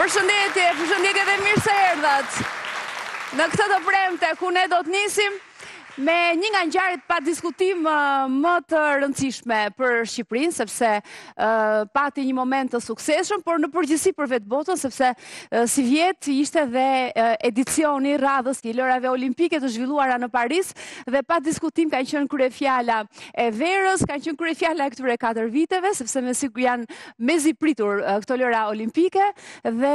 Përshëndetje, përshëndetje dhe mirë se erdhët. Në këtë të premte ku ne do të nisim me një nga ngjarjet pa diskutim më të rëndësishme për Shqipërinë, sepse pati një moment të suksesshëm, por në përgjithësi për vetë botën, sepse sivjet ishte dhe edicioni i radhës i lojërave olimpike të zhvilluara në Paris, dhe pa diskutim kanë qenë kryefjala e verës, kanë qenë kryefjala e këtyre 4 viteve, sepse mezi janë mezi pritur këto lojëra olimpike, dhe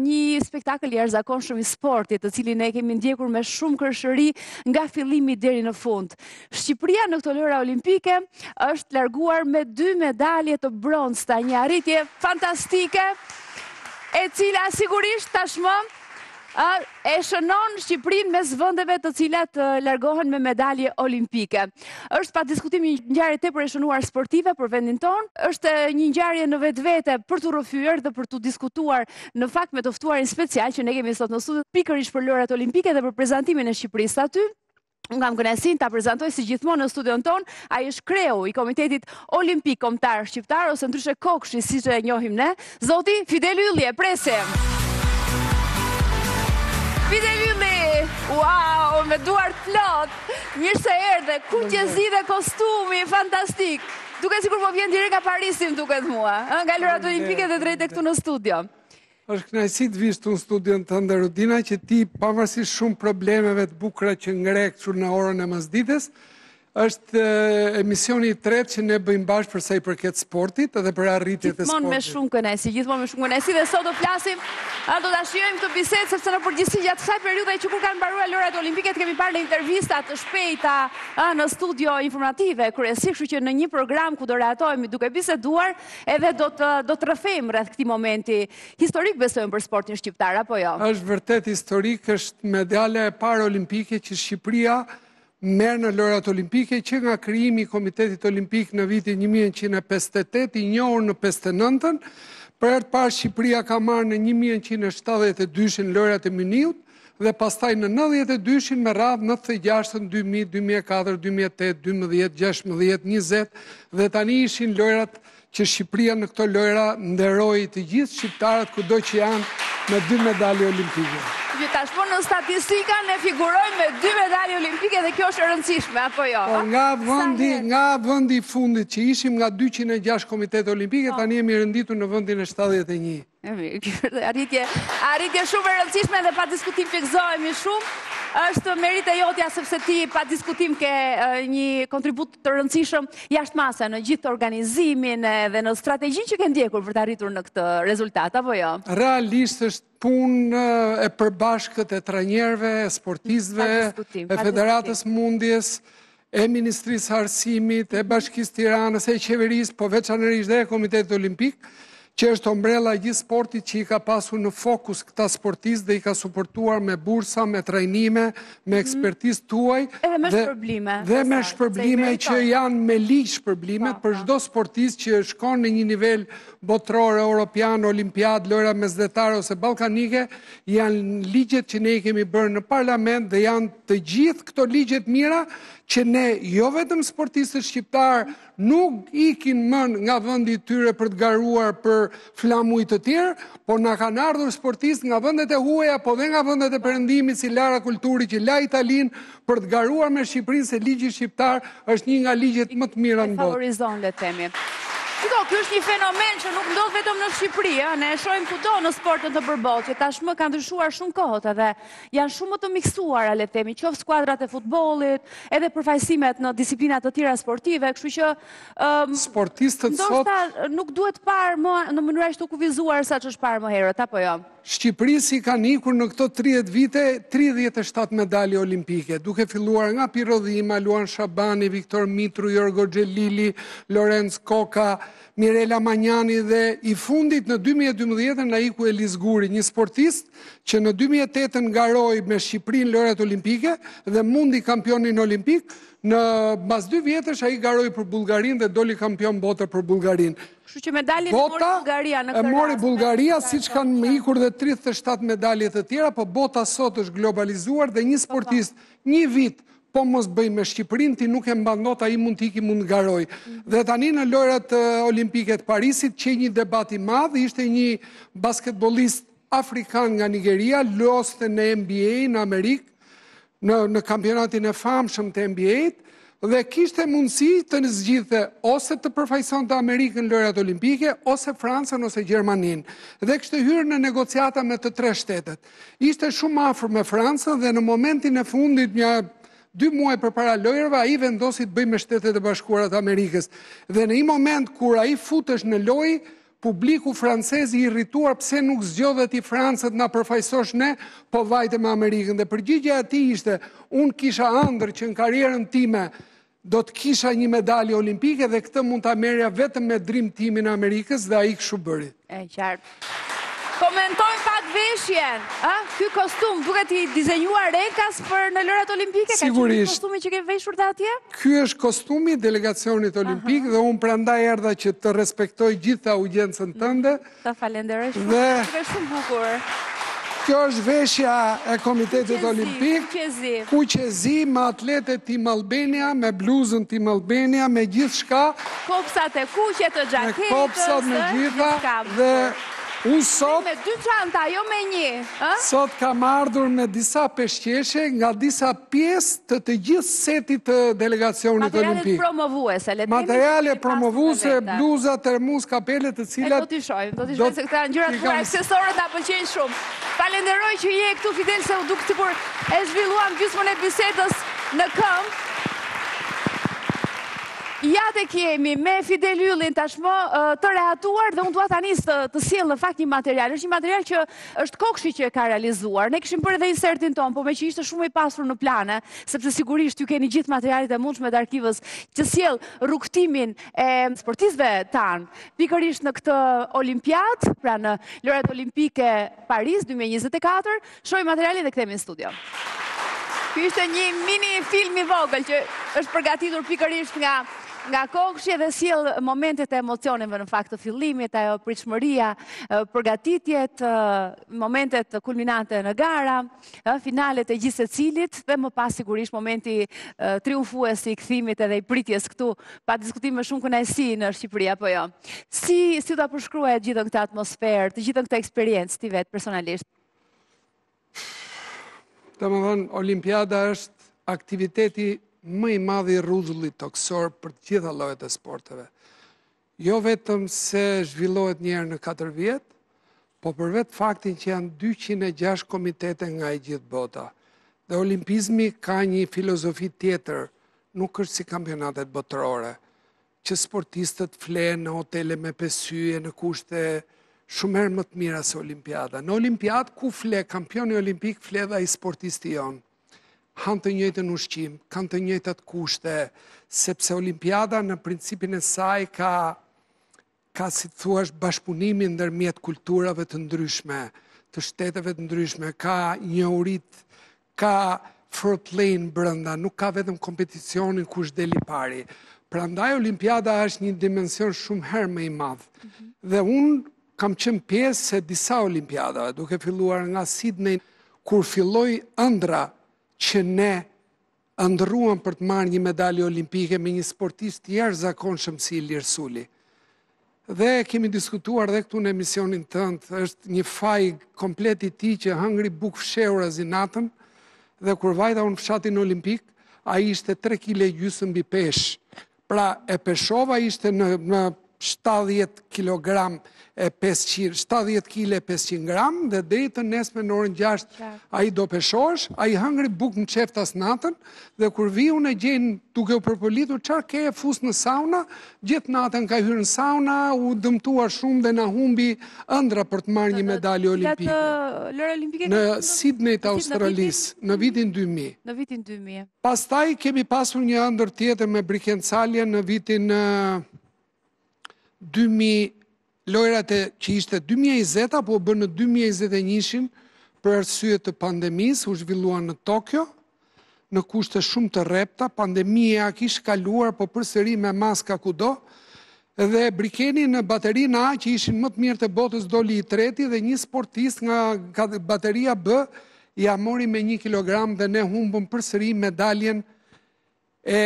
një spektakël i jashtëzakonshëm i sportit, të cilin e kemi ndjekur me shumë kërshëri nga fillimi deri në fund. Shqipëria në këto lojëra olimpike është larguar me dy medalje të bronzta, një arritje fantastike, e cila sigurisht tashmë e shënon Shqipërinë mes vendeve të cilat largohen me medalje olimpike. është pa diskutim një ngjarje tepër e shënuar sportive për vendin tonë, është një ngjarje në vetvete për t'u rrëfyer dhe për t'u diskutuar në fakt me të ftuarin special që ne kemi sot në studio pikërisht për lojërat olimpike dhe për prezantimin e Shqipërisë aty. Unë kam kënaqësinë ta prezantoj si gjithmonë në studion tonë, ai është kreu i Komitetit Olimpik Kombëtar Shqiptar, ose ndryshe KOKSH-i, siç e njohim ne, Zoti Fidel Ylli, e presim! Fidel Ylli, wow, me duar plot, mirë se erdhe, kuq e zi dhe kostumi, fantastik, duket sikur po vjen direkt nga Parisi, më duket mua, nga lojërat Olimpike dhe drejt këtu në studio. Është kënaqësi të vish në studion tënde Rudina që ti pavarësisht shumë problemeve të bukura që ngre këtu në orën e mësdites, është emisioni i tretë që ne bëjmë bashkë për sa i përket sportit edhe për arritjet e sportit. Gjithmonë me shumë kënaqësi, gjithmonë me shumë kënaqësi dhe sot do flasim, do ta shijojmë këtë bisedë sepse në përgjithësi gjatë kësaj periudhe që kur kanë mbaruar lojërat olimpike të kemi parë në intervista të shpejta, ëh, në studio informative kryesisht, kështu që në një program ku do rehatohemi duke biseduar, Edhe do të do të rrëfejmë rreth këtij momenti historik besojmë për sportin shqiptar apo jo? Është vërtet historik, është medalja e parë olimpike që Shqipëria merr në lojërat olimpike që nga krijimi i Komitetit Olimpik në vitin 1958 i njohur në 59-ën. Për herë të parë Shqipëria ka marrë në 1972-shin lojërat e Mynihut dhe pastaj në nëntëdhjetë e dyshin me radhë nëntëdhjetë e gjashtën dy mijë, dy mijë e katër, dy mijë e tetë, dymbëdhjetë, gjashtëmbëdhjetë, njëzet dhe tani ishin lojërat që Shqipëria në këto lojëra nderoi të gjithë shqiptarët kudo që janë me dy medalje olimpike. Që tashmë në statistika ne figurojmë me dy medalje olimpike dhe kjo është e rëndësishme apo jo? Po nga vendi, nga vendi i fundit që ishim nga 206 komitete olimpike, po. tani jemi renditur në vendin e 71. E mirë, kjo dhe arritje, arritje shumë e rëndësishme dhe pa diskutim që gëzohemi shumë. Është meritë e jotja sepse ti pa diskutim ke një kontribut të rëndësishëm jashtë mase në gjithë organizimin dhe në strategjinë që ke ndjekur për të arritur në këtë rezultat, apo jo? Realisht është punë e përbashkët e trajnerëve, e sportistëve, e federatës së mundjes, e Ministrisë së Arsimit, e Bashkisë së Tiranës, e Qeverisë, po veçanërisht dhe e Komitetit Olimpik, që është ombrella e gjithë sportit që i ka pasur në fokus këta sportistë dhe i ka suportuar me bursa, me trajnime, me mhm. ekspertizë të huaj dhe me shpërblime. Dhe me shpërblime që janë me ligj shpërblimet për çdo sportist që shkon në një nivel botëror, europian, olimpiadë, lojra mesdhetare ose ballkanike, janë ligjet që ne i kemi bërë në parlament dhe janë të gjithë këto ligje të mira që ne jo vetëm sportistët shqiptarë nuk ikin më nga vendi i tyre për të garuar për flamuj të tjerë, por na kanë ardhur sportistë nga vendet e huaja, po dhe nga vendet e Perëndimit si Lara Colturi që la Italinë, për të garuar me Shqipërinë se ligji shqiptar është një nga ligjet më të mira në botë. E favorizon le të themi. Shiko, ky është një fenomen që nuk ndodh vetëm në Shqipëri, ë, ne e shohim kudo në sportin e përbotshëm, që tashmë kanë ndryshuar shumë kohët edhe janë shumë më të miksuara, le të themi, qoftë skuadrat e futbollit, edhe përfaqësimet në disiplina të tjera sportive, kështu që ë um, sportistët sot nuk duhet parë më në mënyrë aq të kufizuar sa ç'është parë më herët, apo jo? Ja. Shqipërisë i kanë ikur në këto tridhjetë vite tridhjetë e shtatë medalje olimpike, duke filluar nga Pirro Dhima, Luan Shabani, Viktor Mitru, Jorgo Xhelili, Lorenc Koka, Mirela Manjani dhe i fundit në dy mijë e dymbëdhjetë na iku Elis Guri, një sportist që në dy mijë e tetën garoi me Shqipërinë Lojërat Olimpike dhe mundi kampionin olimpik, në mbas dy vjetësh ai garoi për Bullgarinë dhe doli kampion bote për Bullgarinë. Kështu që medaljen e mori Bullgaria në këtë rast. Bote, e mori Bullgaria, siç kanë ikur dhe 37 medalje të tjera, po bota sot është globalizuar dhe një sportist, një vit, po mos bëjë me Shqipërinë, ti nuk e mban dot, ai mund të iki, mund të garojë. Mhm. Dhe tani në lojërat olimpike të Parisit, qe një debat i madh, ishte një basketbolist afrikan nga Nigeria, luste në NBA në Amerikë, në, në kampionatin e famshëm të NBA-it, dhe kishte mundësi të zgjidhte ose të përfaqësonte Amerikën lojërat olimpike, ose Francën, ose Gjermaninë. Dhe kishte hyrë në negociata me të tre shtetet. Ishte shumë afër me Francën dhe në momentin e fundit një dy muaj përpara lojërave, ai vendosi të bëjë me Shtetet e Bashkuara të Amerikës. Dhe në një moment kur ai futesh në lojë, Publiku francez i irrituar pse nuk zgjodhe ti Francën na përfaqësosh ne, po vajte me Amerikën dhe përgjigja e tij ishte unë kisha ëndërr që në karrierën time do të kisha një medalje olimpike dhe këtë mund ta merrja vetëm me Dream Team-in e Amerikës dhe ai kështu bëri. E qartë. Komentojmë pak veshjen, ë? Ky kostum duket i dizenjuar enkas për në lojërat olimpike, ka qenë një kostum që ke veshur dhe atje? Ky është kostumi i delegacionit olimpik dhe unë prandaj erdha që të respektoj gjithë audiencën tënde. Të falenderoj shumë, dhe... është shumë bukur. Kjo është veshja e Komitetit Olimpik, kuqezi, me atlete Team Albania, me bluzën Team Albania, me gjithçka. Kopsat e kuqe të xhaketës, me kopsat me gjitha, dhe Unë sot... Me dy çanta, jo me një. Sot kam ardhur me disa peshqeshe nga disa pjesë të të gjithë setit të delegacionit olimpik. Materialet promovuese, le të themi. Materiale promovuese, bluza, termus, kapele të cilat... E do t'i shojmë, do t'i shojmë se këta ngjyrat e bukura, aksesorët na pëlqejnë shumë. Falenderoj që je këtu Fidel se u duk sikur e zhvilluam gjysmën e bisedës në këmbë. Ja tek jemi me Fidel Yllin tashmë të rehatuar dhe unë dua tani të sjell në fakt një material. Është një material që Është KOKSH-i që e ka realizuar. Ne kishim bërë edhe insertin tonë, por meqë ishte shumë më i pasur në plane, sepse sigurisht ju keni gjithë materialet e mundshme të arkivës që sjell rrugëtimin e sportistëve tanë, pikërisht në këtë Olimpiadë, pra në Lojërat Olimpike Paris dy mijë e njëzet e katër, shohim materialin dhe kthehemi në studio. Ky ishte një mini film i vogël që është përgatitur pikërisht nga nga KOKSH-i dhe sjell momentet e emocioneve në fakt të fillimit, ajo pritshmëria, përgatitjet, momentet kulminante në gara, finalet e gjithsecilit, dhe më pas sigurisht momenti triumfues i kthimit edhe i pritjes këtu, pa diskutim me shumë kënaqësi në Shqipëri, apo jo. Si do ta përshkruaje të gjithën këtë atmosferë, të gjithën këtë eksperiencë, ti vetë personalisht? Domethënë, Olimpiada është aktiviteti më i madh i rruzullit tokësor për të gjitha llojet e sporteve. jo vetëm se zhvillohet një herë në katër vjet, po për vetë faktin që janë 206 komitete nga e gjithë bota. Dhe olimpizmi ka një filozofi tjetër, nuk është si kampionatet botërore, që sportistët flenë në hotele me pesë yje, në kushte shumë herë më të mira se olimpiada. Në olimpiadë, ku fle kampioni olimpik fle dhe sportisti jonë. hanë të njëjtën ushqim, kanë të njëjtat kushte, sepse Olimpiada në principin e saj ka, ka si të thuash, bashkëpunimin ndërmjet kulturave të ndryshme, të shteteve të ndryshme, ka njohuri, ka fair play brenda, nuk ka vetëm kompeticionin kush del i pari. Prandaj Olimpiada është një dimension shumë herë më i madh. Mhm. Dhe unë kam qenë pjesë e disa olimpiadave, duke filluar nga Sydney, kur filloi ëndrra që ne ëndërruam për të marrë një medalje olimpike me një sportist të jashtëzakonshëm si Ilir Suli. Dhe kemi diskutuar dhe këtu në emisionin tënd, është një faj komplet i tij që hëngri bukë fshehurazi natën, dhe kur vajta unë në fshatin olimpik, ai ishte tre kile e gjysmë mbi peshë, Pra e peshova ishte në, në 70 kg e 500, 70 kg e 500 gram dhe deri të nesërmen në orën 6 ai do peshohesh, ai hëngri bukë fshehtas natën dhe kur vij unë e gjej duke u përpëlitur çfarë ke e fus në sauna, gjithë natën ka hyrë në sauna, u dëmtua shumë dhe na humbi ëndrra për të marrë një medalje olimpike. Në Sydney të Australisë, në vitin 2000. Në vitin 2000. Pastaj kemi pasur një ëndërr tjetër me Briken Caljan në vitin 2000 lojërat që ishte 2020 po u bënë në 2021-shin për arsye të pandemisë, u zhvilluan në Tokio, në kushte shumë të rrepta, pandemia kishte kaluar, po përsëri me maska kudo, Dhe Brikeni në baterinë A që ishin më të mirët e botës doli i treti dhe një sportist nga bateria B ia mori me një kilogram dhe ne humbëm përsëri medaljen e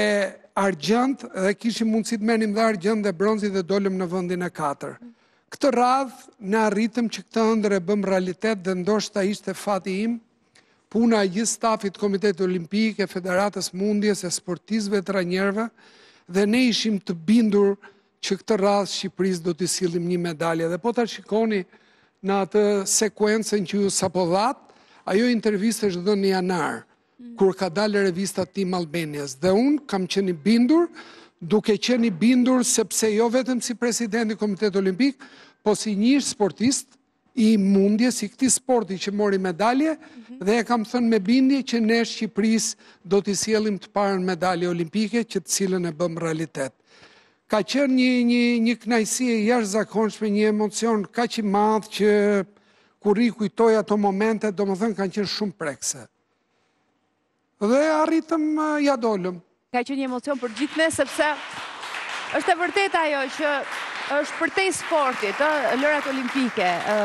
argjendtë dhe kishim mundësi të merrnim dhe argjend dhe bronzi dhe dolëm në vendin e katërt. Këtë radhë ne arritëm që këtë ëndërr e bëmë realitet dhe ndoshta ishte fati im, puna e gjithë stafit të Komitetit Olimpik, e Federatës së Mundjes, e sportistëve trajnerëve, dhe ne ishim të bindur që këtë radhë Shqipërisë do t'i sillnim një medalje. Dhe po ta shikoni në atë sekuencën që ju sapo dhatë, ajo intervistë është dhënë në janar, mm. kur ka dalë revista Team Albania. Dhe unë kam qenë i bindur, duke qenë i bindur sepse jo vetëm si president i Komitetit Olimpik, po si një ish-sportist, i mundjes, i këtij sporti që mori medalje mhm. dhe e kam thënë me bindje që ne Shqipërisë do t'i sjellim të parën medalje olimpike që të cilën e bëmë realitet. Ka qenë një, një, një kënaqësi e jashtëzakonshme, një emocion kaq i madh që kur i kujtoj ato momente, domethënë kanë qenë shumë prekëse. Dhe arritëm ja dolëm. Ka qenë një emocion për gjithë ne sepse është e vërtetë ajo që është përtej sportit, ë, lojrat olimpike, ë,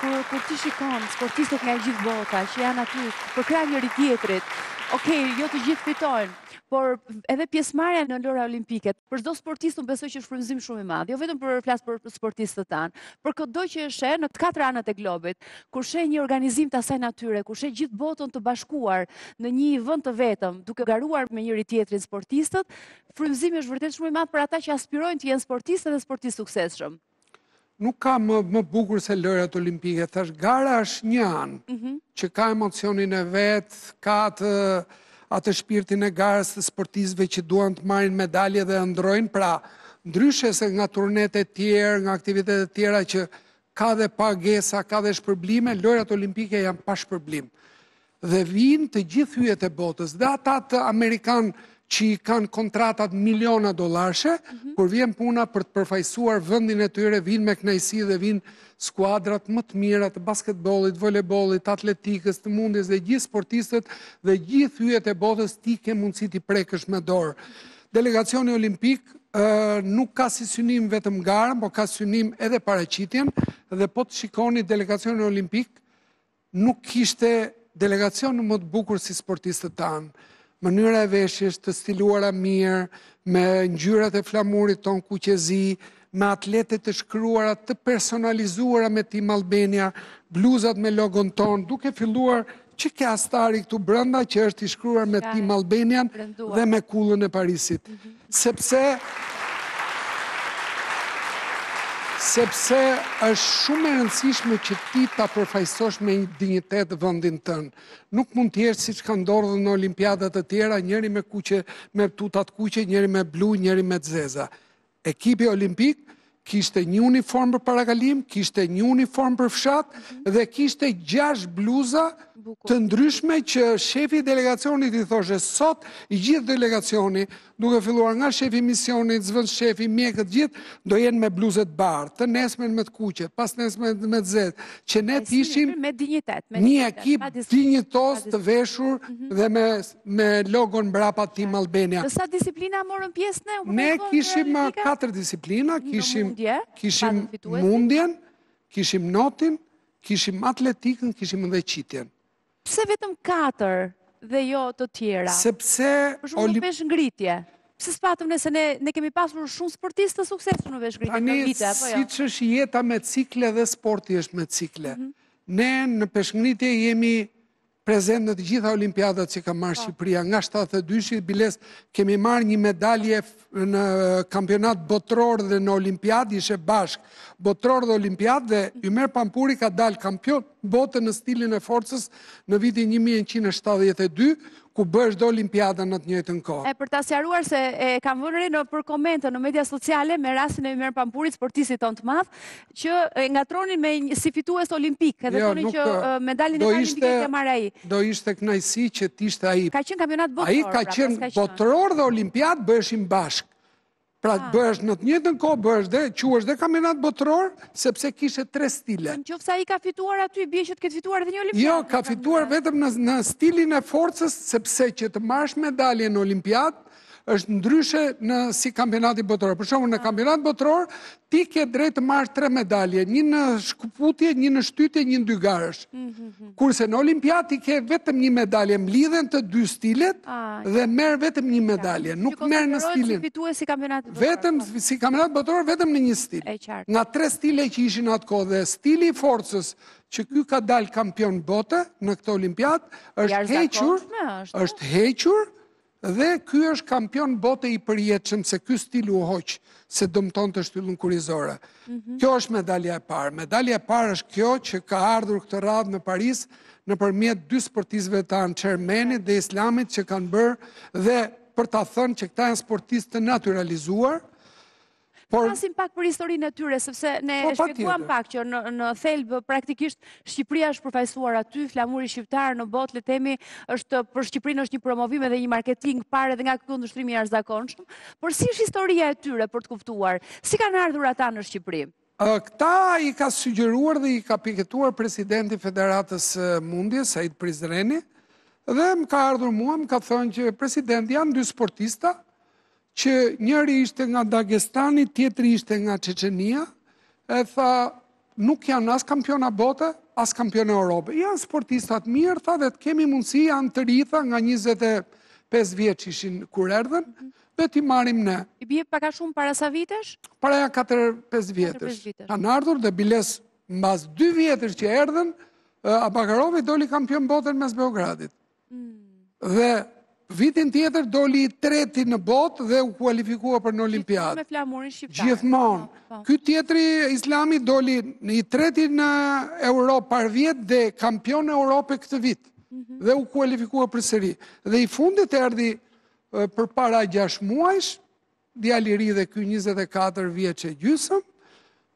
kur kur ti shikon sportistët nga e gjithë bota që janë aty përkrah njëri tjetrit. Okej, jo të gjithë fitojnë, por edhe pjesëmarrja në lojra olimpike. Për çdo sportist unë besoj që është frymëzim shumë i madh, jo vetëm për flas për sportistët tanë, për këdo që është në të katër anët e globit. Kur sheh një organizim të asaj natyre, kur sheh gjithë botën të bashkuar në një vënd të vetëm, duke garuar me njëri tjetrin sportistët, frymëzimi është vërtet shumë i madh për ata që aspirojnë të jenë sportistë dhe sportistë suksesshëm. Nuk ka më bukur se lojrat olimpike, thashë gara është një anë mm -hmm. që ka emocionin e vet, ka atë atë shpirtin e garës të sportistëve që duan të marrin medalje dhe ëndërrojnë, pra ndryshe se nga turnet e tjerë, nga aktivitetet e tjera që ka dhe pagesa, ka dhe shpërblime, lojrat olimpike janë pa shpërblim. Dhe vijnë të gjithë yjet e botës, dhe ata amerikanë që i kanë kontratat miliona dollarëshe, mhm. kur vjen puna për të përfaqësuar vëndin e tyre, vijnë me kënaqësi dhe vijnë skuadrat më të mira të basketbollit, volejbollit, atletikës, të mundjes dhe gjithë sportistët dhe gjithë yjet e botës ti ke mundësi t'i prekësh me dorë. Delegacioni olimpik nuk ka si synim vetëm garën, po ka synim edhe paraqitjen, dhe po të shikoni delegacionin olimpik, nuk kishte delegacion më të bukur si sportistët tanë. Mënyra e veshjes të stiluara mirë, me ngjyrat e flamurit tonë kuqezi, me atletet të shkruara të personalizuara me Team Albania, bluzat me logon tonë, duke filluar që ke astarin këtu brënda që është i shkruar me Team Albanian dhe me kullën e Parisit. Mhm. Sepse... Sepse është shumë e rëndësishme që ti ta përfaqësosh me dinjitet vëndin tënd. Nuk mund të jesh siç ka ndodhur në olimpiada të tjera, njëri me kuqe, me tuta të kuqe, njëri me blu, njëri me zeza. Ekipi olimpik kishte një uniformë për parakalim, kishte një uniformë për fshat mhm. dhe kishte gjashtë bluza të ndryshme që shefi i delegacionit i thoshte sot i gjithë delegacioni duke filluar nga shefi i misionit, zëvendësshefi, mjekët gjithë do jenë me bluzë të bardhë, të nesmen me të kuqe, pasnesmen me të zezë, që ne të ishim një ekip dinjitoz të veshur mhm. dhe me me logon mbrapa Team Albania. Në sa disiplina morëm pjesë ne? Ne kishim uh, katër disiplina, kishim, kishim mundjen, kishim notin, kishim atletikën, kishim dhe qitjen. Pse vetëm katër dhe jo të tjera? Sepse... Për shembull peshëngritje. Pse s'patëm nëse ne, ne kemi pasur shumë sportistë të suksesshëm në peshëngritje? Apo jo? Siç është jeta me cikle dhe sporti është me cikle. Mhm. Ne në peshëngritje jemi prezent në të gjitha olimpiadat që ka marrë po. Shqipëria, nga 72-shi, biles, kemi marrë një medalje në kampionat botëror dhe në olimpiad, ishte bashkë, botëror dhe olimpiad, dhe Ymer Pampuri ka dalë kampion bote në stilin e forcës në vitin 1972, ku bëhej dhe olimpiada në të njëjtën kohë. E për ta sqaruar se e kam vënë re nëpër komente në media sociale me rasin e Ymer Pampurit, sportistit tonë të madh, që e ngatërronin me një si fitues olimpik, edhe jo, thonin që medaljen e parë olimpike ta marrë ai. Do ishte kënaqësi që të ishte ai. Ka qenë kampionat botëror. Ai ka pra, qenë botëror dhe olimpiad bëheshin bashkë. Pra ah. bëhesh në të njëjtën kohë, bëhesh dhe quhesh dhe kampionat botëror sepse kishte tre stile. Në qoftë se ai ka fituar aty, bie që të ketë fituar edhe një olimpiad. Jo, ka fituar vetëm në në stilin e forcës sepse që të marrësh medalje në olimpiad, është ndryshe si kampionati botëror. Për shembull, në ah. kampionat botëror, ti ke drejtë të marrë tre medalje, një në shkëputje, një në shtytje, një në dygarësh. Mhm, mhm, mhm. Kurse në olimpiadë, ti ke vetëm një medalje, mblidhen të dy stilet ah, dhe merr vetëm një medalje. Nuk merr në stilin. Vetëm po. si kampionat botëror, vetëm në një stil. Nga tre stile që ishin atë kohë dhe stili i forcës, që ky ka dalë kampion bote në këtë olimpiadë, është hequr, është hequr, Dhe ky është kampion bote i përjetshëm se ky stil u hoq se dëmtonte shtyllën kurrizore. Mhm. Kjo është medalja e parë. Medalja e parë është kjo që ka ardhur këtë radhë në Paris nëpërmjet dy sportistëve tanë Çermenit dhe Islamit që kanë bërë dhe për ta thënë që këta janë sportistë të natyralizuar, Por... Të flasim pak për historinë e tyre, sepse ne po, e shpjeguam pak që në, në thelb praktikisht Shqipëria është përfaqësuar aty, flamuri shqiptar në botë, le të themi, është për Shqipërinë është një promovim edhe një marketing parë edhe nga ky këndvështrim i jashtëzakonshëm, por si është historia e tyre për të kuptuar, si kanë ardhur ata në Shqipëri? Këta i ka sugjeruar dhe i ka piketuar presidenti i Federatës së Mundjes, Sahit Prizreni, dhe më ka ardhur mua, më ka thënë që president, janë dy sportista, që njëri ishte nga Dagestani, tjetri ishte nga Çeçenia, e tha nuk janë as kampiona bote, as kampiona Europe. Janë sportista të mirë, tha dhe të kemi mundësi janë të rinj tha nga 25 vjeç ishin kur erdhën, dhe t'i marrim ne. I bie pak a shumë para sa vitesh? Para ja 4-5 vjetësh kanë ardhur dhe biles mbas 2 vjetësh që erdhën, Abakarovi doli kampion bote në mes Beogradit. Dhe vitin tjetër doli i treti në botë dhe u kualifikua për në Olimpiadë. Gjithmonë me flamurin shqiptar. Gjithmonë. Po, po. Ky tjetri Islami doli i treti në Europë parvjet dhe kampion Europe këtë vit. Mhm. Dhe u kualifikua përsëri. Dhe i fundit erdhi përpara gjashtë muajsh, djal i ri dhe ky 24 vjeç e gjysëm,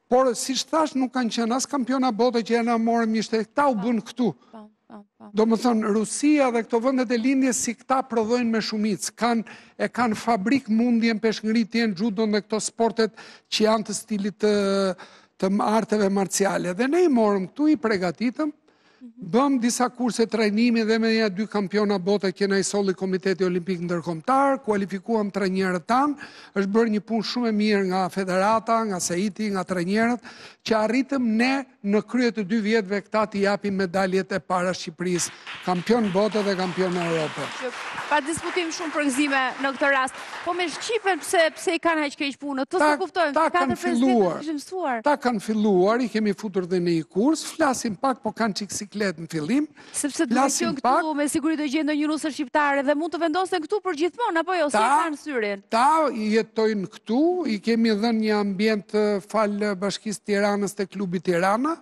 por siç thashë nuk kanë qenë as kampiona bote që ne i morëm një shteti, këta u po, bënë këtu. Po, po, domethënë, Rusia dhe këto vendet e Lindjes si këta prodhojnë me shumicë, kanë, e kanë fabrikë mundjen, peshëngritjen, xhudon dhe këto sportet që janë të stilit të, të arteve marciale. Dhe ne i morëm këtu, i pregatitëm, Bëmë disa kurse trajnimi dhe me nja dy kampiona bote që na i solli Komiteti Olimpik Ndërkombëtar, kualifikuam trajnerët tanë, është bërë një punë shumë e mirë nga federata, nga sejiti, nga trajnerët, që arritëm ne në krye të dy vjetëve këta t'i japin medaljet e para Shqipërisë, kampion bote dhe kampion Europe. Pa diskutim shumë përgëzime në këtë rast. Po me shqipen pse, pse i kanë aq keq punët, s'e kuptojnë, të katër president të kishë mësuar. Këta kanë filluar, i kemi futur dhe në një kurs, flasin pak, po kanë çikë siklet në fillim. Sepse të qenë këtu, me siguri do gjejnë një nuse shqiptare, dhe mund të vendosen këtu përgjithmonë, apo jo, si kanë syrin? Këta jetojnë këtu, i kemi dhënë një ambient falë Bashkisë së Tiranës te klubi Tirana,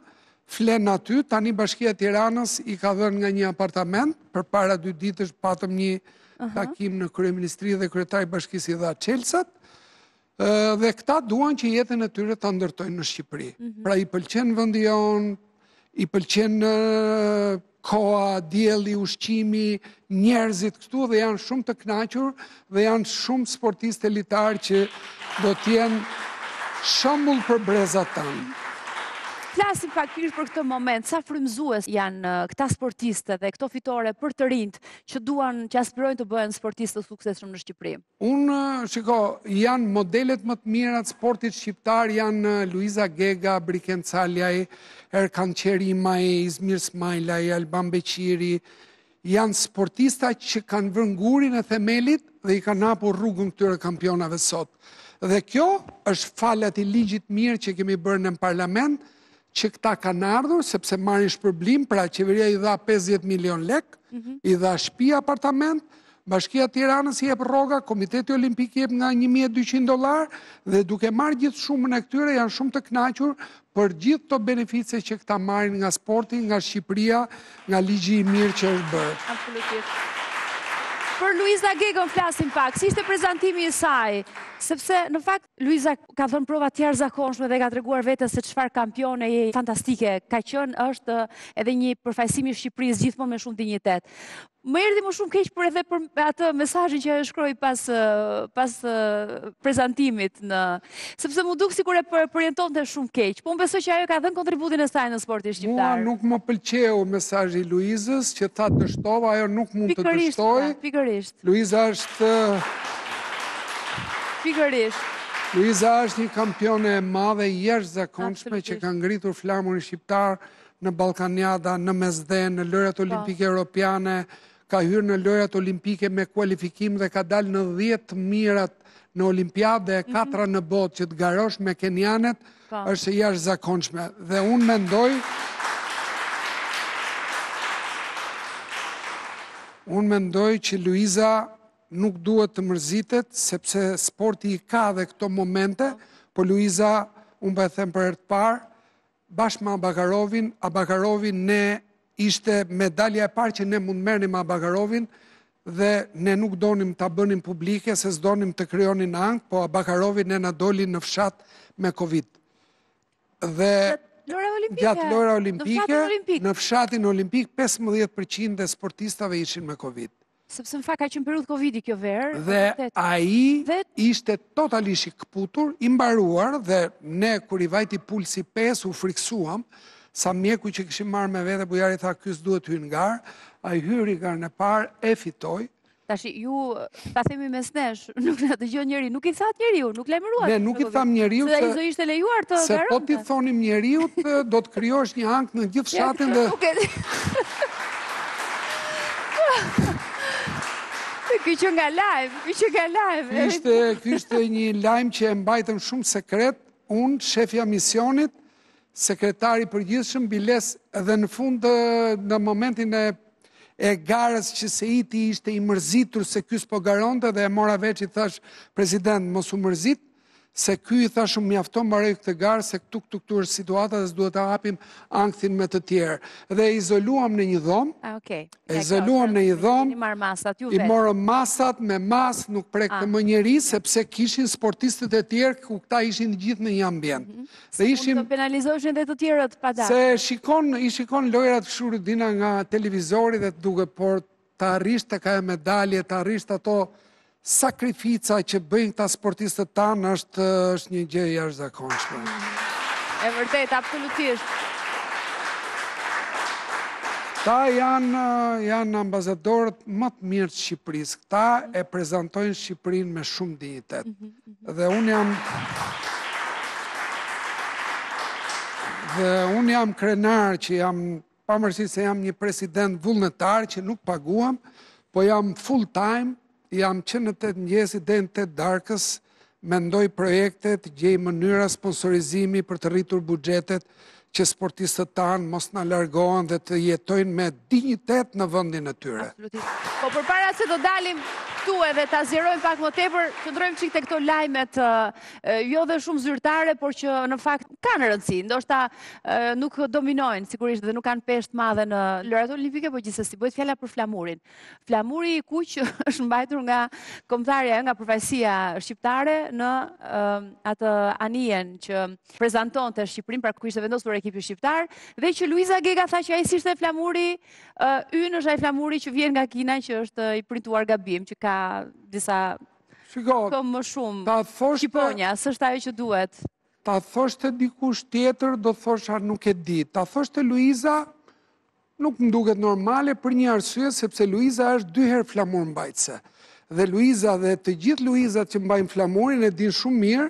flenë aty, tani Bashkia e Tiranës i ka dhënë nga një apartament, përpara dy ditësh patëm një takim në Kryeministri dhe kryetari i Bashkisë i dha çelësat, dhe këta duan që jetën e tyre ta ndërtojnë në Shqipëri. Mhm. Pra i pëlqen vendi jonë, i pëlqen koha, dielli, ushqimi, njerëzit këtu dhe janë shumë të kënaqur dhe janë shumë sportistë elitarë që do të jenë shembull për brezat tanë. Flasim pakëz për këtë moment, sa frymëzues janë uh, këta sportistë dhe këto fitore për të rinjtë që duan, që aspirojnë të bëhen sportistë të suksesshëm në Shqipëri. Unë, shiko, janë modelet më të mira të sportit shqiptar, janë Luiza Gega, Briken Calja, Erkan Qerimaj, Izmir Smajlaj, Alban Beqiri, janë sportista që kanë vënë gurin e themelit dhe i kanë hapur rrugën këtyre kampionave sot. Dhe kjo është falë atij ligjit të mirë që kemi bërë në parlament, që këta kanë ardhur, sepse marrin shpërblim, pra qeveria i dha 50 milion lekë, mhm. i dha shpi apartament, Bashkia e Tiranës i jep rroga, Komiteti Olimpik i jep nga 1200 dollarë, dhe duke marrë gjithë shumën e këtyre, janë shumë të knaqur për gjithë këto benefice që këta marrin nga sporti, nga Shqipria, nga ligji i mirë që është bërë. Absolutisht. Për Luiza Gegën flasim pak, si ishte prezentimi i saj, sepse në fakt... Luiza ka dhënë prova të jashtëzakonshme dhe ka treguar veten se çfarë kampioneje fantastike ka qenë, është edhe një përfaqësim i Shqipërisë gjithmonë me shumë dinjitet. Më erdhi më shumë keq për edhe për atë mesazhin që ajo shkroi pas pas prezantimit në sepse m'u duk sikur e për, përjetonte shumë keq. Po unë besoj që ajo ka dhënë kontributin e saj në sportin shqiptar. Mua nuk më pëlqeu mesazhi i Luizës që tha dështova, ajo nuk mund të dështojë. Pikërisht. Luiza është Pikërisht. Luiza është një kampione e madhe e jashtëzakonshme që ka ngritur flamurin shqiptar në Ballkaniada, në Mesdhe, në Lojrat po. Olimpike Europiane, ka hyrë në Lojrat Olimpike me kualifikim dhe ka dalë në 10 të mirat në Olimpiadë dhe e mhm. katra në botë që të garosh me kenianet, është e jashtëzakonshme dhe unë mendoj unë mendoj që Luiza nuk duhet të mërzitet sepse sporti i ka dhe këto momente, po Luiza unë po e them për herë të parë bashkë me Abakarovin, Abakarovin ne Ishte medalja e parë që ne mund merrnim Abakarovin dhe ne nuk donim ta bënim publike se s'donim të krijonim ankth, po Abakarovi ne na doli në fshat me Covid. Dhe gjatë lojra olimpike, në fshatin olimpik 15% e sportistëve ishin me Covid. Sepse në fakt ka qenë periudhë Covidi kjo verë. Dhe ai ishte totalisht i këputur, i mbaruar dhe ne kur i vajti pulsi 5 u friksuam sa mjeku që kishim marrë me vete Bujari tha ky s'duhet të hyjë në garë, ai hyri garën e parë e fitoi. Tashi ju ta themi mes nesh, Nuk na dëgjon njeri, nuk i thatë njeriu, nuk lajmëruat. Ne nuk i thamë njeriu se... Se do ishte lejuar të garonte. Se po t'i thonim njeriu, do të krijohesh një ankth në gjithë fshatin dhe... Nuk e di. Ky qenka lajm, ky qenka lajm. Ky ishte, ky ishte një lajm që e mbajtëm shumë sekret, unë, shefja e misionit, Sekretari i përgjithshëm biles dhe në fund në momentin e e garës që se i ti ishte i mërzitur se ky s'po garonte dhe e mora veç i thashë president mos u mërzit se ky i thashë unë mjafton mbarojë këtë garë se këtu këtu këtu është situata dhe s'duhet të hapim ankthin me të tjerë dhe e izoluam në një dhomë ah, okay. e izoluam në një dhomë i morëm masat me maskë nuk preku ah. më njeri sepse ishin sportistët e tjerë ku këta ishin gjithë në një ambient mhm. Se ishim... Mund të penalizoheshin dhe të tjerët po dakord. Se i shikon, i shikon lojrat kështu Rudina nga televizori dhe të duket, por të arrish te kjo medalje, të arrish ato sakrifica që bëjnë këta sportistët tanë, është, është një gjë e jashtëzakonshme. E vërtetë, absolutisht. Këta janë, janë ambasadorët më të mirë të Shqipërisë. Këta e prezantojnë Shqipërinë me shumë dignitet. Mhm. Dhe unë jam Dhe unë jam krenar që jam pavarësisht se jam një president vullnetar që nuk paguhem, po jam full time, jam që në tetë mëngjesit deri në tetë të darkës, mendoj projektet, gjej mënyra sponsorizimi për të rritur buxhetet, që sportistët tanë mos na largohen dhe të jetojnë me dinjitet në vendin e tyre. Absolutisht. Po përpara se do dalim këtu edhe ta zgjerojmë pak më tepër, të qëndrojmë çikë te këto lajmet, jo dhe shumë zyrtare, por që në fakt kanë rëndësi, ndoshta nuk dominojnë, sigurisht dhe nuk kanë peshë të madhe në lojërat olimpike, po gjithsesi bëhet fjala për flamurin. Flamuri i kuq është mbajtur nga kombëtarja, jo, nga përfaqësia shqiptare në atë anijen që prezantonte Shqipërinë, pra ku ishte vendosur ekipi shqiptar, dhe që Luiza Gega tha që ai s'ishte flamuri ynë, është ai flamuri që vjen nga Kina që është i printuar gabim, që ka disa këto më shumë. Shqiponja, s'është ajo që duhet. Ta thoshte dikush tjetër, do thosha nuk e di. Ta thoshte Luiza Nuk më duket normale për një arsye sepse Luiza është dy herë flamurmbajtëse. Dhe Luiza dhe të gjithë Luizat që mbajnë flamurin e dinë shumë mirë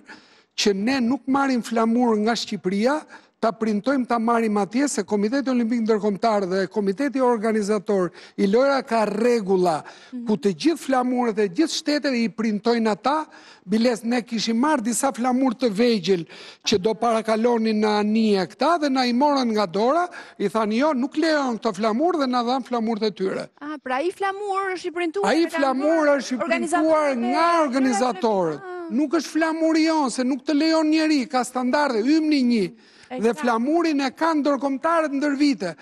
që ne nuk marrim flamur nga Shqipëria, ta printojmë ta marrim atje se Komiteti Olimpik Ndërkombëtar dhe Komiteti Organizator i lojërave ka rregulla mhm. ku të gjithë flamurët e gjithë shteteve i printojnë ata Biles ne kishim marrë disa flamurë të vegjël që do parakalonin në anije këta dhe na i morën nga dora, i thanë jo, nuk lejon këto flamurë dhe na dhanë flamurët e tyre. A, pra ai flamur është i printuar? Ai flamur është i printuar nga organizatorët. Ah. Nuk është flamuri jonë, se nuk të lejon njeri, ka standarde, himni një. Dhe flamurin e kanë ndërkombëtarët ndër vite.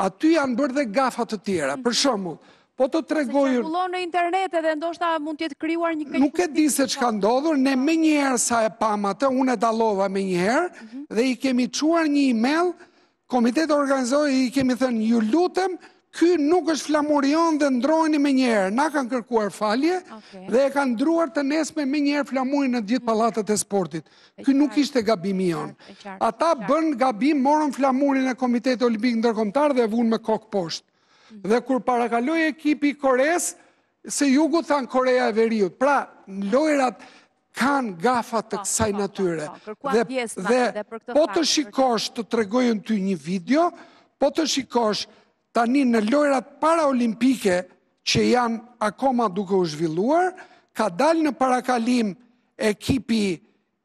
Aty janë bërë dhe gafa të tjera. Për shembull, Po të tregoj... Se qarkullon në internet edhe ndoshta mund të jetë krijuar një keq... Nuk e di se ç'ka ndodhur, ne menjëherë sa e pamë atë, unë e dallova menjëherë, mhm. dhe i kemi çuar një e-mail, komitetit organizues, i kemi thënë, ju lutem, ky nuk është flamuri jonë dhe ndërrojeni menjëherë, na kanë kërkuar falje, dhe e kanë ndërruar të nesërmen menjëherë flamurin në gjithë pallatet e sportit. Ky nuk ishte gabimi jonë. Ata bënë gabim, morën flamurin e Komitetit Olimpik Ndërkombëtar dhe e vunë me kokë poshtë. Dhe kur parakaloi ekipi i Koresë së Jugut thanë Koreja e Veriut. Pra, lojërat kanë gafa të po, kësaj po, po, natyre. Dhe po të shikosh të tregoj unë ty një video, po të shikosh tani në lojërat paraolimpike që janë akoma duke u zhvilluar, ka dalë në parakalim ekipi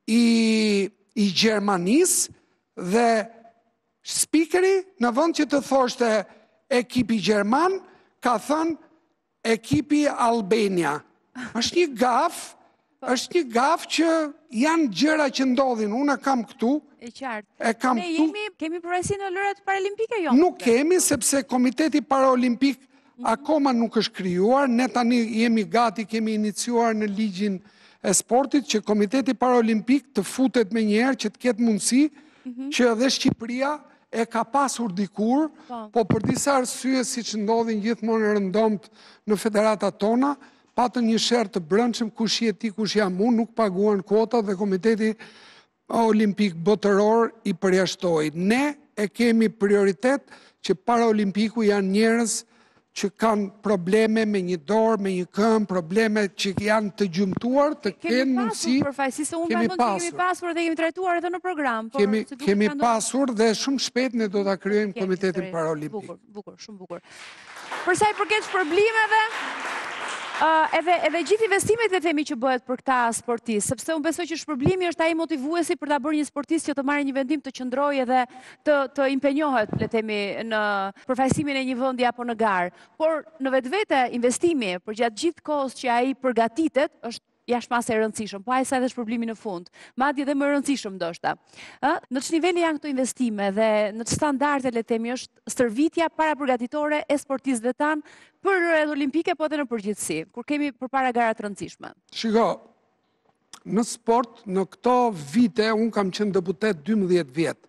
i Gjermanisë dhe Spikeri në vend që të thoshte ekipi gjerman, ka thënë ekipi Albania. Është një gafë, po. është një gafë që janë gjëra që ndodhin. Unë e kam këtu. E qartë. E kam këtu. Ne jemi kemi përfaqësi në lojërat paralimpike jo? Nuk kemi sepse Komiteti Paraolimpik akoma nuk është krijuar, ne tani jemi gati, kemi iniciuar në ligjin e sportit që Komiteti Paralimpik të futet menjëherë që të ketë mundësi mhm. që edhe Shqipëria e ka pasur dikur, po, po për disa arsye siç ndodhin gjithmonë rëndom në federatat tona, patën një sherr të brendshëm kush je ti, kush jam unë, nuk paguan kuotat dhe Komiteti Olimpik Botëror i përjashtoi. Ne e kemi prioritet që Paraolimpiku janë njerëz që kanë probleme me një dorë, me një këmbë, probleme që janë të gjymtuar, të kenë mundësi... Kemi pasur përfaqësi, se unë kemi pasur. Kemi pasur dhe kemi trajtuar edhe në program. Kemi pasur dhe shumë shpejt ne do ta krijojmë Komitetin Paraolimpik. Bukur, shumë bukur. Përsa i përket shpërblimeve, edhe, edhe gjithë investimet le themi që bëhet për këta sportistë, sepse unë besoj që shpërblimi është ai motivuesi për ta bërë një sportist që të marrë një vendim të qëndrojë edhe të, të impenjohet, le themi, në përfaqësimin e një vendi apo në garë. Por në vetvete investimi përgjatë gjithë kohës që ai përgatitet është jashtë mase e rëndësishëm, po aq sa edhe shpërblimi në fund, madje dhe më e rëndësishëm ndoshta. Ë, në ç'nivele janë këto investime dhe në ç'standarde le të themi është stërvitja parapërgatitore e sportistëve tanë për lojërat olimpike po edhe në përgjithësi, kur kemi përpara gara të rëndësishme. Shiko, në sport në këto vite unë kam qenë deputet 12 vjet.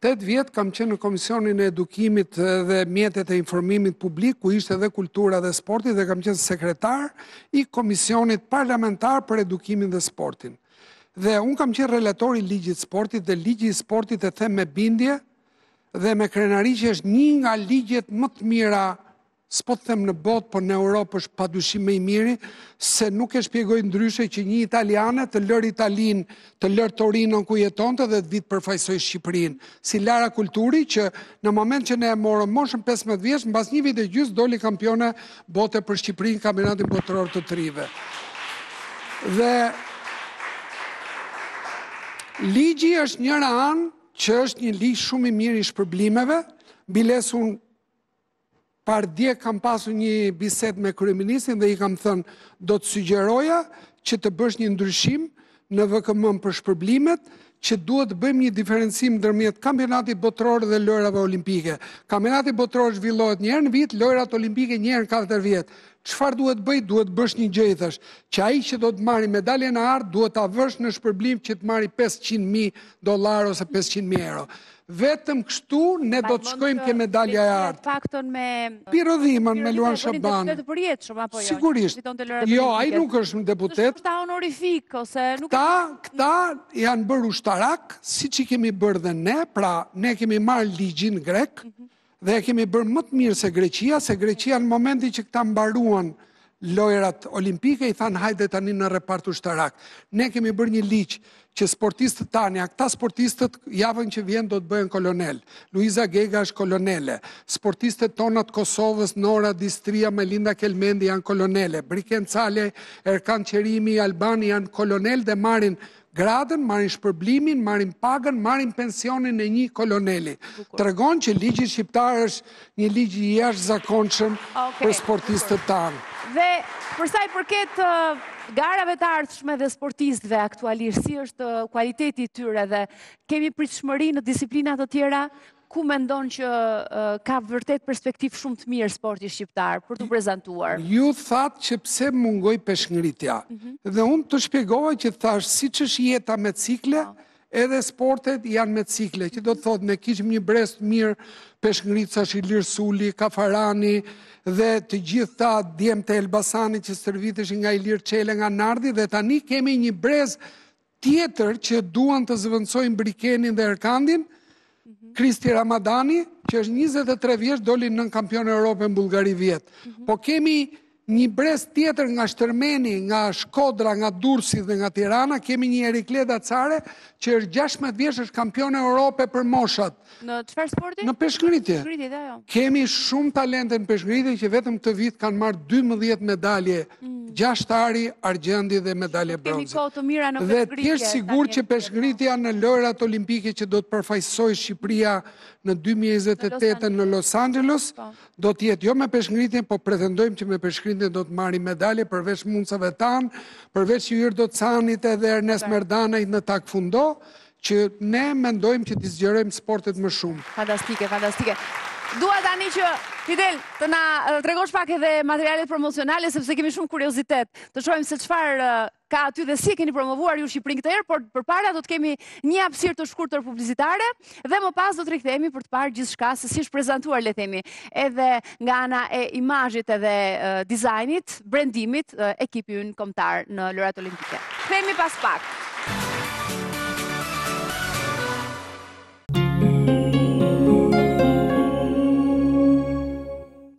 Tetë vjet kam qenë në Komisionin e Edukimit dhe Mjetet e Informimit Publik, ku ishte dhe Kultura dhe Sporti dhe kam qenë sekretar i Komisionit Parlamentar për Edukimin dhe Sportin. Dhe unë kam qenë relatori i ligjit të sportit dhe ligji i sportit e them me bindje dhe me krenari që është një nga ligjet më të mira s'po të them në botë, por në Europë është pa dyshim më i miri, se nuk e shpjegoj ndryshe që një italiane të lërë Italinë, të lërë Torinon ku jetonte dhe të vijë të përfaqësojë Shqipërin. Si Lara Colturi që në moment që ne e morëm në moshën 15 vjeç, mbas një viti e gjysmë doli kampione bote për Shqipërin, në kampionatin botëror të të rinjve. Dhe ligji është njëra anë që është një ligj shumë i mirë i shpërblimeve, biles unë Pardje kam pasur një bisedë me kryeministrin dhe i kam thënë do të sugjeroja që të bësh një ndryshim në VKM për shpërblimet që duhet të bëjmë një diferencim ndërmjet kampionatit botëror dhe lojrave olimpike. Kampionati botëror zhvillohet një herë në vit, lojrat olimpike një herë në 4 vjet. Çfarë duhet të bëj? Duhet të bësh një gjë i thashë, që ai që do të marrë medaljen e artë duhet ta vësh në shpërblim që të marrë 500.000 dollarë ose 500.000 euro. Vetëm kështu ne do të shkojmë ke medalja e artë. Piro Dhimën me Luan Shaban. Sigurisht. Jo, ai nuk është deputet. Këta, këta janë bërë ushtarakë, siç i kemi bërë dhe ne, pra ne kemi marrë ligjin grek, mhm. Dhe e kemi bërë më të mirë se Greqia, se Greqia në momentin që këta mbaruan lojërat olimpike, i thanë hajde tani në repart ushtarak. Ne kemi bërë një ligj që sportistët tani, a këta sportistët javën që vjen do të bëhen kolonel. Luiza Gega është kolonele. Sportistet tona të Kosovës, Nora, Distria, Majlinda Kelmendi janë kolonele. Briken Calja, Erkand Qerimaj, Albani janë kolonel dhe marrin gradën, marrin shpërblimin, marrin pagën, marrin pensionin e një koloneli. Tregon që ligji shqiptar është një ligj i jashtëzakonshëm për sportistët tanë. Dhe përsa i përket garave të ardhshme dhe sportistëve aktualisht, si është kualiteti i tyre dhe kemi pritshmëri në disiplina të tjera? Ku mendon që ka vërtet perspektivë shumë të mirë sporti shqiptar për të prezentuar? Ju thatë që pse mungoi peshëngritja. Mhm. Dhe unë të shpjegova që thashë siç është jeta me cikle, po. edhe sportet janë me cikle. Që do të thotë, ne kishim një brez të mirë peshëngritësash, Ilir Suli, Kafarani, dhe të gjithë ata djemtë e Elbasanit që stërviteshin nga Ilir Çela, nga Nardi, dhe tani kemi një brez tjetër që duan të zëvendësojnë Brikenin dhe Erkandin, mhm. Kristi Ramadani, që është 23 vjeç, doli nënkampion Europe në Bullgari vjet. Mhm. Po kemi një brez tjetër nga Shtërmeni, nga Shkodra, nga Durrësi dhe nga Tirana, kemi një Enkileda Carja, që është 16 vjeçe, është kampione Europe për moshat. Në çfarë sporti? Në peshëngritje. Jo. Kemi shumë talente në peshëngritje që vetëm këtë vit kanë marrë 12 medalje, 6 ari, argjendi dhe medalje bronzi. Dhe të jesh i sigurt që peshëngritja në lojërat olimpike që do të përfaqësojë Shqipëria në 2028 në Los Angeles, po. do të jetë jo me peshëngritjen, po pretendojmë që me peshëngritjen do të marrim medalje përveç mundësve tanë, përveç Jurdo Canit edhe Ernest Merdanajt në taekwondo, Që ne mendojmë që t'i zgjerojmë sportet më shumë. Fantastike, fantastike. Dua tani që, Fidel, të na tregosh pak edhe materialet promocionale, sepse kemi shumë kuriozitet të shohim se çfarë ka aty dhe si e keni promovuar ju Shqipërinë këtë herë, por përpara do të kemi një hapësirë të shkurtër publicitare, dhe më pas do të rikthehemi për të parë gjithçka se si është prezantuar, le të themi, edhe nga ana e imazhit edhe dizajnit, brendimit, ekipi ynë kombëtar në Lojërat Olimpike. Kthehemi pas pak.